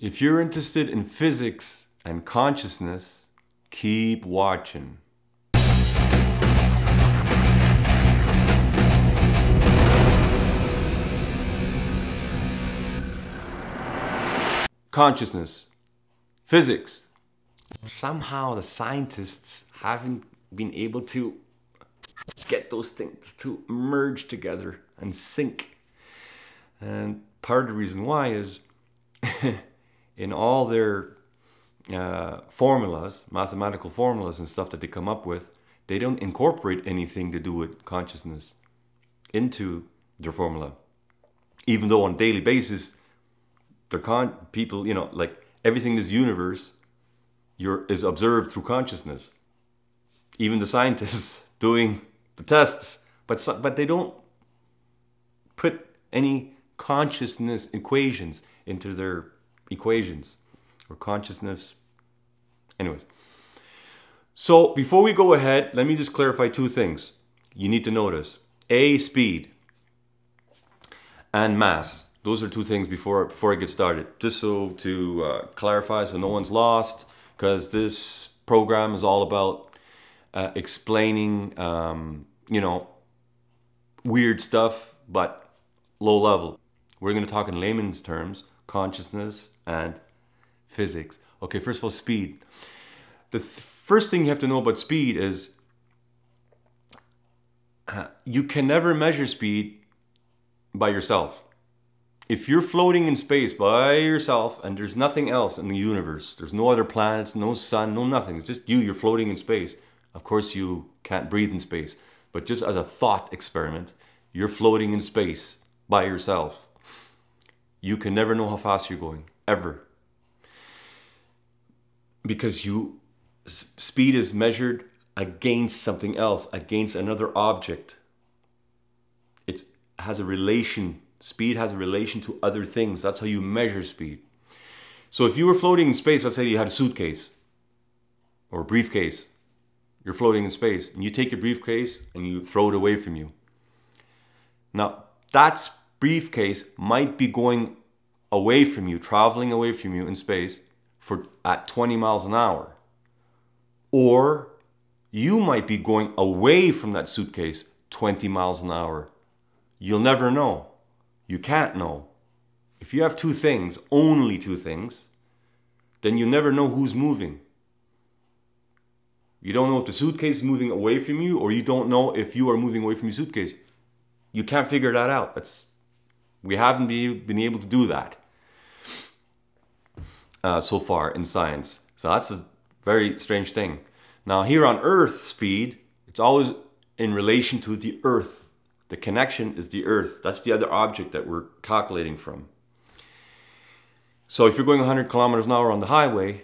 If you're interested in physics and consciousness, keep watching. Consciousness, physics. Somehow the scientists haven't been able to get those things to merge together and sync. And part of the reason why is in all their uh, formulas, mathematical formulas and stuff that they come up with, they don't incorporate anything to do with consciousness into their formula. Even though on daily basis, they're con- people, you know, like everything in this universe you're, is observed through consciousness. Even the scientists doing the tests, but, but they don't put any consciousness equations into their equations or consciousness. Anyways. So before we go ahead, let me just clarify two things. You need to notice A, speed, and mass. Those are two things before, before I get started. Just so to uh, clarify so no one's lost, because this program is all about uh, explaining, um, you know, weird stuff, but low level. We're going to talk in layman's terms consciousness and physics. Okay, first of all, speed. The th- first thing you have to know about speed is uh, you can never measure speed by yourself. If you're floating in space by yourself and there's nothing else in the universe, there's no other planets, no sun, no nothing, it's just you, you're floating in space. Of course, you can't breathe in space, but just as a thought experiment, you're floating in space by yourself you can never know how fast you're going ever. Because you speed is measured against something else against another object. It has a relation speed has a relation to other things. That's how you measure speed. So if you were floating in space let's say you had a suitcase or a briefcase. You're floating in space and you take your briefcase and you throw it away from you. Now that briefcase might be going away from you, traveling away from you in space for at 20 miles an hour. Or you might be going away from that suitcase 20 miles an hour. You'll never know. You can't know. If you have two things, only two things, then you never know who's moving. You don't know if the suitcase is moving away from you, or you don't know if you are moving away from your suitcase. You can't figure that out. That's we haven't be, been able to do that uh, so far in science. So that's a very strange thing. Now, here on Earth, speed, it's always in relation to the Earth. The connection is the Earth. That's the other object that we're calculating from. So if you're going 100 kilometers an hour on the highway,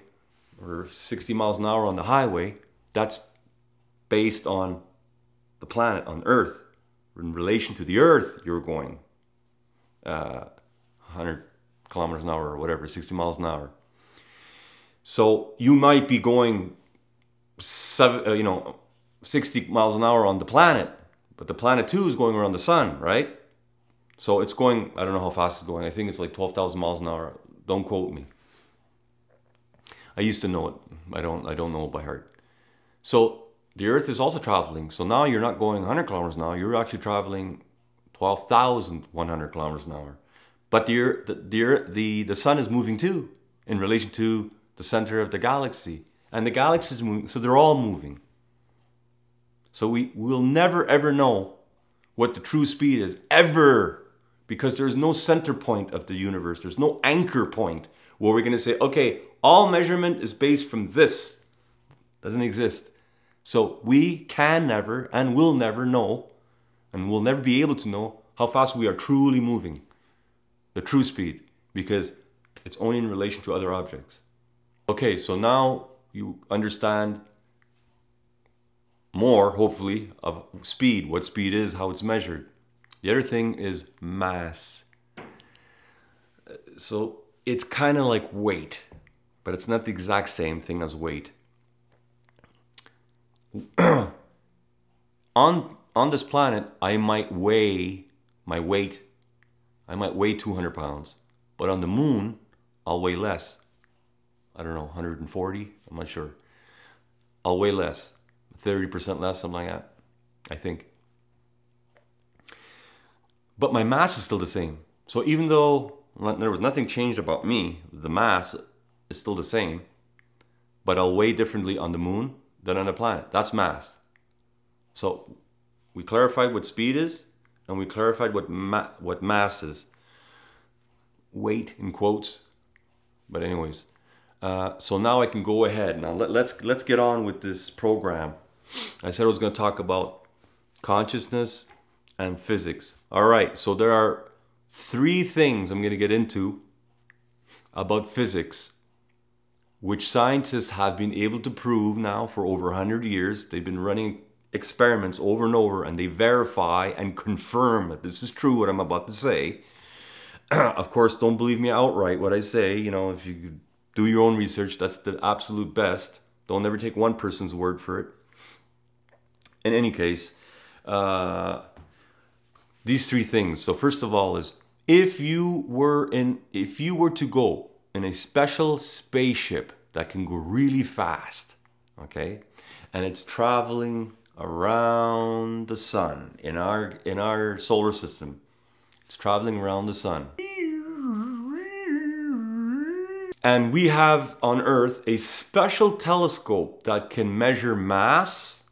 or 60 miles an hour on the highway, that's based on the planet, on Earth. In relation to the Earth, you're going uh, 100 kilometers an hour or whatever, 60 miles an hour. So you might be going seven, uh, you know, 60 miles an hour on the planet, but the planet too is going around the sun, right? So it's going, I don't know how fast it's going. I think it's like 12,000 miles an hour. Don't quote me. I used to know it. I don't, I don't know it by heart. So the earth is also traveling. So now you're not going 100 kilometers an hour. You're actually traveling 12,100 kilometers an hour. But the, the, the, the, the sun is moving too in relation to the center of the galaxy. And the galaxy is moving, so they're all moving. So we will never ever know what the true speed is, ever, because there's no center point of the universe. There's no anchor point where we're going to say, okay, all measurement is based from this. Doesn't exist. So we can never and will never know and we'll never be able to know how fast we are truly moving, the true speed, because it's only in relation to other objects. Okay, so now you understand more, hopefully, of speed, what speed is, how it's measured. The other thing is mass. So it's kind of like weight, but it's not the exact same thing as weight. on on this planet, I might weigh my weight, I might weigh 200 pounds, but on the moon, I'll weigh less. I don't know, 140, I'm not sure. Uh, I'll weigh less, 30% less, something like that, I think. But my mass is still the same. So even though there was nothing changed about me, the mass is still the same, but I'll weigh differently on the moon than on the planet. That's mass. So we clarified what speed is, and we clarified what ma- what mass is. Weight in quotes, but anyways. Uh, so now I can go ahead. Now let, let's let's get on with this program. I said I was going to talk about consciousness and physics. All right. So there are three things I'm going to get into about physics, which scientists have been able to prove now for over 100 years. They've been running experiments over and over and they verify and confirm that this is true what I'm about to say. of course, don't believe me outright what I say. You know, if you do your own research, that's the absolute best. Don't ever take one person's word for it. In any case, uh, these three things. So first of all is if you were in if you were to go in a special spaceship that can go really fast, okay? And it's traveling around the sun in our in our solar system. It's traveling around the sun. And we have on Earth a special telescope that can measure mass.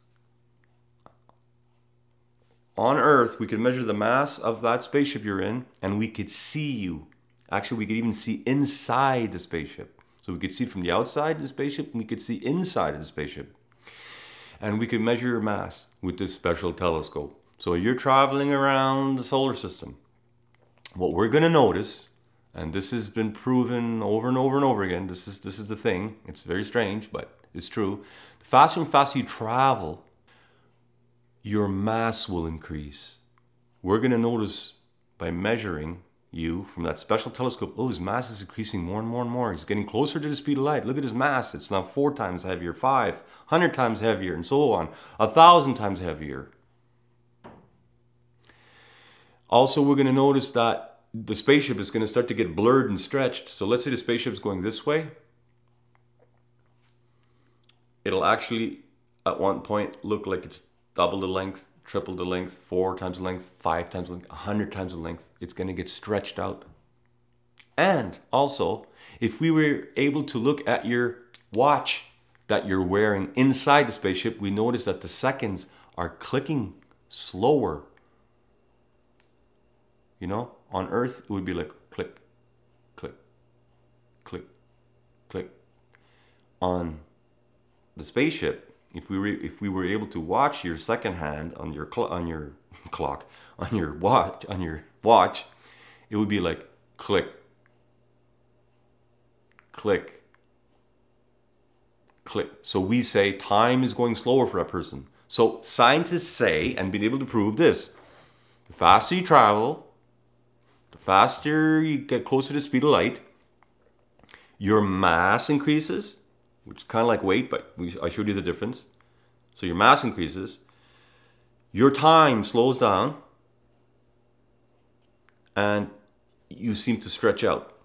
On Earth, we can measure the mass of that spaceship you're in, and we could see you. Actually, we could even see inside the spaceship. So we could see from the outside of the spaceship, and we could see inside of the spaceship and we could measure your mass with this special telescope. So you're traveling around the solar system. What we're going to notice, and this has been proven over and over and over again, this is, this is the thing, it's very strange, but it's true. The faster and faster you travel, your mass will increase. We're going to notice by measuring you from that special telescope, oh, his mass is increasing more and more and more. He's getting closer to the speed of light. Look at his mass. It's now four times heavier, five, hundred times heavier, and so on, a thousand times heavier. Also, we're going to notice that the spaceship is going to start to get blurred and stretched. So let's say the spaceship is going this way. It'll actually, at one point, look like it's double the length triple the length, four times the length, five times the length, a hundred times the length. It's going to get stretched out. And also, if we were able to look at your watch that you're wearing inside the spaceship, we notice that the seconds are clicking slower. You know, on Earth, it would be like click, click, click, click. On the spaceship, if we were if we were able to watch your second hand on your on your clock on your watch on your watch, it would be like click, click, click. So we say time is going slower for a person. So scientists say and been able to prove this: the faster you travel, the faster you get closer to speed of light, your mass increases which is kind of like weight, but we, I showed you the difference. So your mass increases, your time slows down, and you seem to stretch out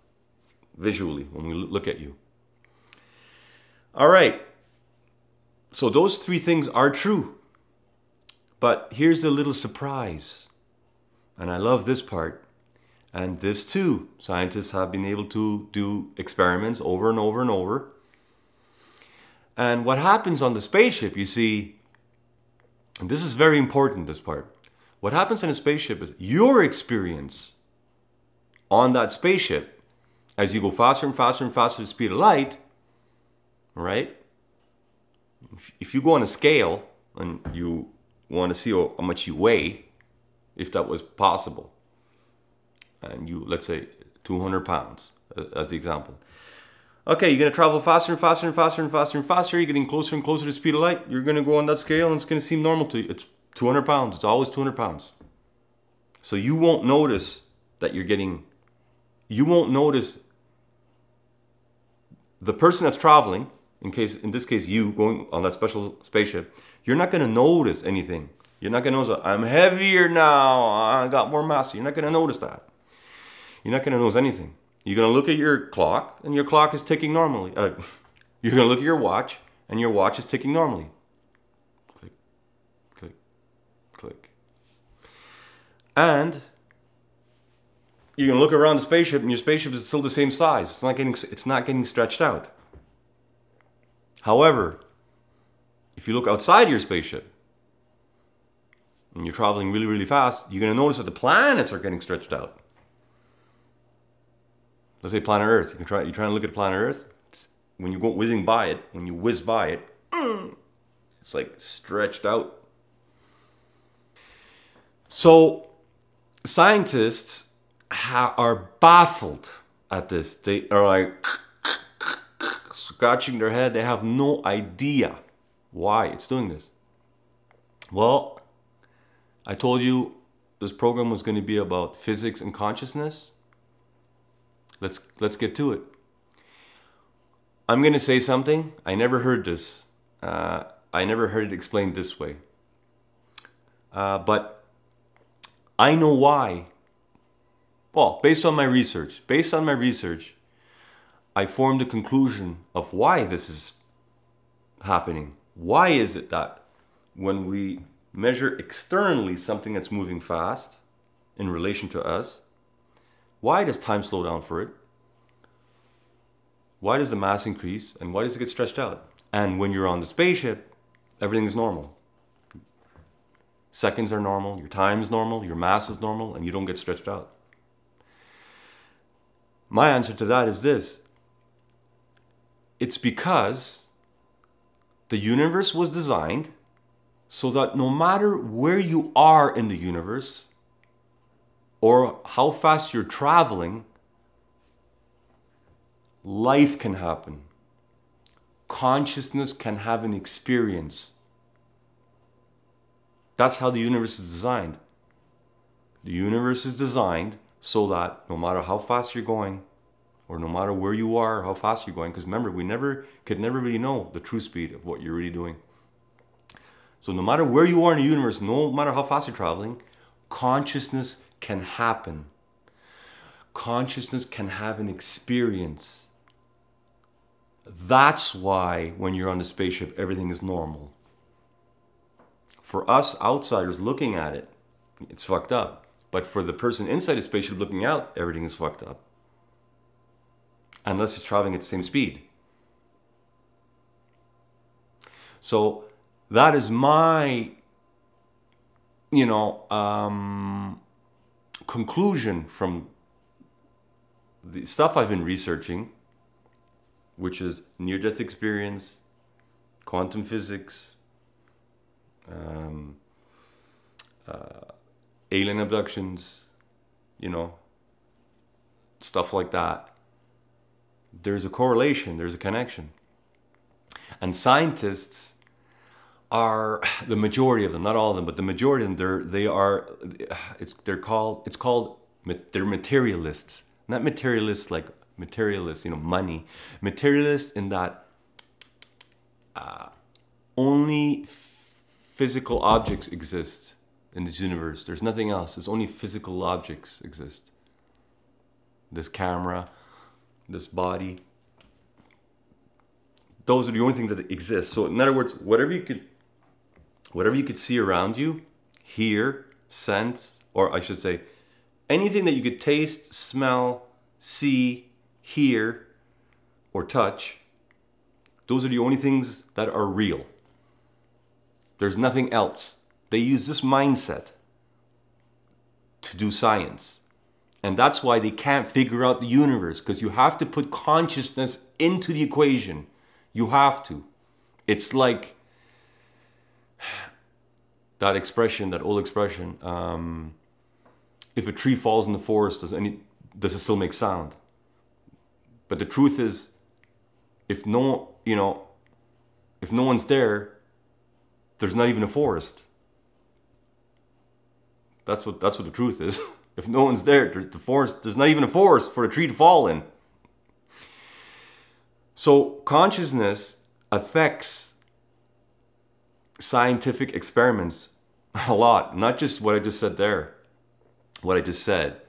visually when we look at you. All right. So those three things are true. But here's the little surprise. And I love this part. And this too, scientists have been able to do experiments over and over and over and what happens on the spaceship, you see, and this is very important, this part. What happens in a spaceship is your experience on that spaceship as you go faster and faster and faster to the speed of light, right? If you go on a scale and you want to see how much you weigh, if that was possible, and you, let's say, 200 pounds uh, as the example, Okay, you're gonna travel faster and faster and faster and faster and faster. You're getting closer and closer to the speed of light. You're gonna go on that scale and it's gonna seem normal to you. It's 200 pounds. It's always 200 pounds. So you won't notice that you're getting, you won't notice the person that's traveling, in case, in this case, you going on that special spaceship, you're not gonna notice anything. You're not gonna notice, I'm heavier now, I got more mass. You're not gonna notice that. You're not gonna notice anything. You're gonna look at your clock, and your clock is ticking normally. Uh, you're gonna look at your watch, and your watch is ticking normally. Click, click, click. And you're gonna look around the spaceship, and your spaceship is still the same size. It's not getting it's not getting stretched out. However, if you look outside your spaceship and you're traveling really, really fast, you're going to notice that the planets are getting stretched out. Let's say planet Earth. You can try. You're trying to look at planet Earth. When you go whizzing by it, when you whiz by it, it's like stretched out. So, scientists ha- are baffled at this. They are like scratching their head. They have no idea why it's doing this. Well, I told you this program was going to be about physics and consciousness. Let's let's get to it. I'm going to say something. I never heard this. Uh, I never heard it explained this way. Uh, but I know why. Well, based on my research, based on my research, I formed a conclusion of why this is happening. Why is it that when we measure externally something that's moving fast in relation to us, why does time slow down for it? Why does the mass increase and why does it get stretched out? And when you're on the spaceship, everything is normal. Seconds are normal, your time is normal, your mass is normal, and you don't get stretched out. My answer to that is this it's because the universe was designed so that no matter where you are in the universe or how fast you're traveling, life can happen. Consciousness can have an experience. That's how the universe is designed. The universe is designed so that no matter how fast you're going, or no matter where you are, how fast you're going, because remember, we never could never really know the true speed of what you're really doing. So no matter where you are in the universe, no matter how fast you're traveling, consciousness can happen. Consciousness can have an experience. That's why when you're on the spaceship, everything is normal. For us outsiders looking at it, it's fucked up. But for the person inside the spaceship looking out, everything is fucked up. Unless it's traveling at the same speed. So that is my, you know, um, conclusion from the stuff I've been researching, which is near death experience, quantum physics, um, uh, alien abductions, you know, stuff like that. There's a correlation, there's a connection. And scientists are the majority of them, not all of them, but the majority of them, they're, they are, it's, they're called, it's called, they're materialists. Not materialists like materialists, you know, money. Materialists in that uh, only physical objects exist in this universe. There's nothing else. There's only physical objects exist. This camera, this body. Those are the only things that exist. So in other words, whatever you could whatever you could see around you, hear, sense, or I should say, anything that you could taste, smell, see, hear, or touch, those are the only things that are real. There's nothing else. They use this mindset to do science. And that's why they can't figure out the universe, because you have to put consciousness into the equation. You have to. It's like that expression, that old expression, um, if a tree falls in the forest, does any does it still make sound? But the truth is, if no, you know, if no one's there, there's not even a forest. That's what that's what the truth is. if no one's there, the forest there's not even a forest for a tree to fall in. So consciousness affects scientific experiments a lot, not just what I just said there, what I just said.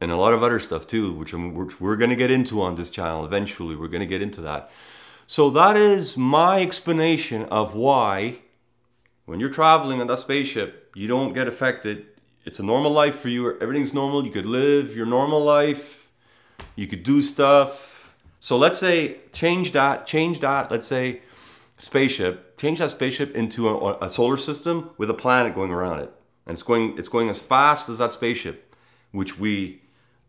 and a lot of other stuff too, which, which we're going to get into on this channel eventually. We're going to get into that. So that is my explanation of why when you're traveling on that spaceship, you don't get affected. It's a normal life for you. Everything's normal. You could live your normal life. You could do stuff. So let's say change that, change that, let's say spaceship, change that spaceship into a, a solar system with a planet going around it. And it's going, it's going as fast as that spaceship, which we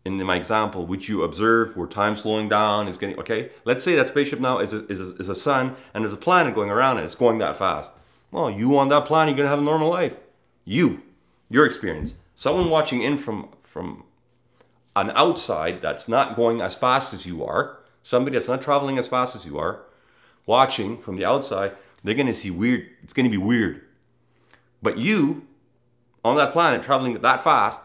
in my example, which you observe where time slowing down is getting, okay? Let's say that spaceship now is a, is a, is a sun and there's a planet going around it. It's going that fast. Well, you on that planet, you're going to have a normal life. You, your experience. Someone watching in from, from an outside that's not going as fast as you are, somebody that's not traveling as fast as you are, watching from the outside, they're going to see weird, it's going to be weird. But you, on that planet, traveling that fast,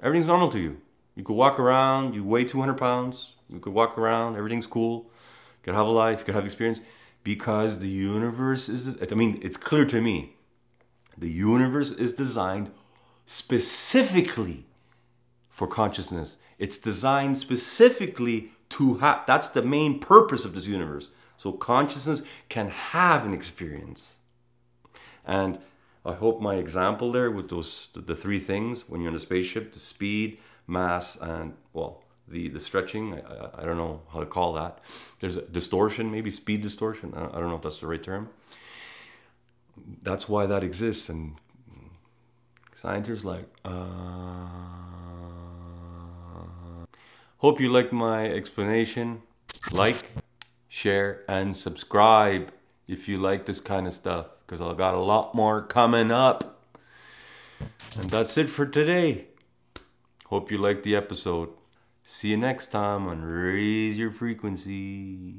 everything's normal to you. You could walk around, you weigh 200 pounds, you could walk around, everything's cool. You could have a life, you could have experience. Because the universe is, I mean, it's clear to me. The universe is designed specifically for consciousness. It's designed specifically to have, that's the main purpose of this universe. So consciousness can have an experience. And I hope my example there with those, the, three things, when you're in a spaceship, the speed, mass and well the the stretching I, I, don't know how to call that. There's a distortion maybe speed distortion I don't, know if that's the right term. That's why that exists and scientists like uh... hope you liked my explanation. Like share and subscribe if you like this kind of stuff because I got a lot more coming up and that's it for today Hope you liked the episode. See you next time on Raise Your Frequency.